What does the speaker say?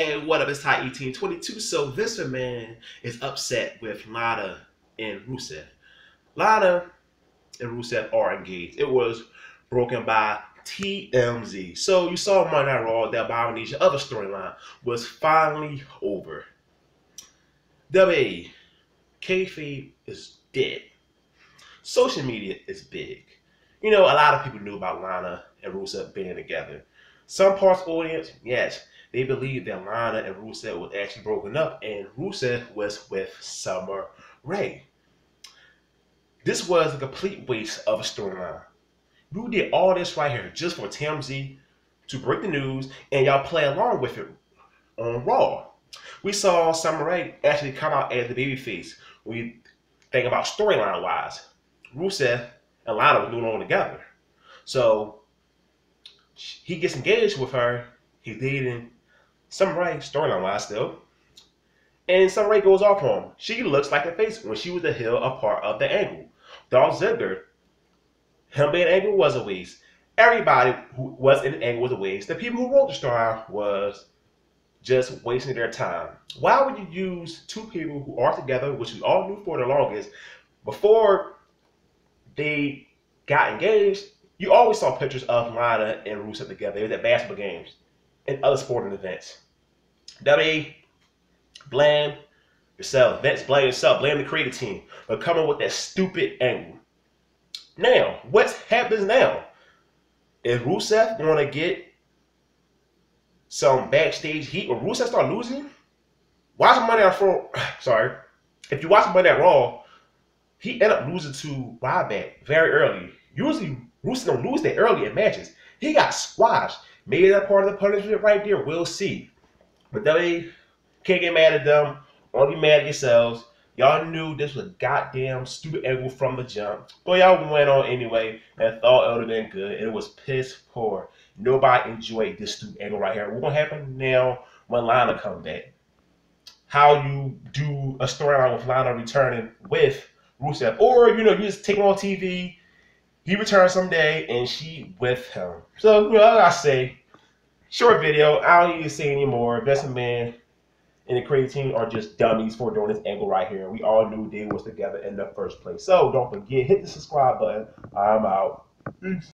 Hey, what up? It's Ty 1822. So Vince McMahon is upset with Lana and Rusev. Lana and Rusev are engaged. It was broken by TMZ. So you saw Monday Night Raw that Abomination other storyline was finally over. WA kayfabe is dead. Social media is big. You know, a lot of people knew about Lana and Rusev being together. Some parts audience, yes, they believed that Lana and Rusev was actually broken up, and Rusev was with Summer Rae. This was a complete waste of a storyline. You did all this right here just for TMZ to break the news, and y'all play along with it on Raw. We saw Summer Rae actually come out as the babyface. We think about storyline wise, Rusev and Lana were doing all together. So he gets engaged with her. He's dating Rae, storyline wise still. And Summer Rae goes off on. She looks like a face when she was a heel a part of the angle. Dolph Ziggler, him being angle was a waste. Everybody who was in the angle was a waste. The people who wrote the story was just wasting their time. Why would you use two people who are together, which we all knew for the longest, before they got engaged? You always saw pictures of Lana and Rusev together. They were at basketball games and other sporting events. WWE, blame yourself. Vince, blame yourself. Blame the creative team for coming with that stupid angle. Now, what happens now? Is Rusev going to get some backstage heat or Rusev start losing? Watch Monday Night Raw. Sorry, if you watch Monday Night Raw, he ended up losing to Ryback very early. Usually, Rusev don't lose that early in matches. He got squashed. Maybe that part of the punishment right there. We'll see. But they can't get mad at them. Only be mad at yourselves. Y'all knew this was a goddamn stupid angle from the jump. But y'all went on anyway and thought it have been good. It was piss poor. Nobody enjoyed this stupid angle right here. What gonna happen now when Lana comes back? How you do a storyline with Lana returning with Rusev. Or, you know, you just take him on TV, he returns someday and she with him. So, you know, like I say, short video. I don't need to say anymore. Investment Man and the creative team are just dummies for doing this angle right here. We all knew they was together in the first place. So don't forget, hit the subscribe button. I'm out. Peace.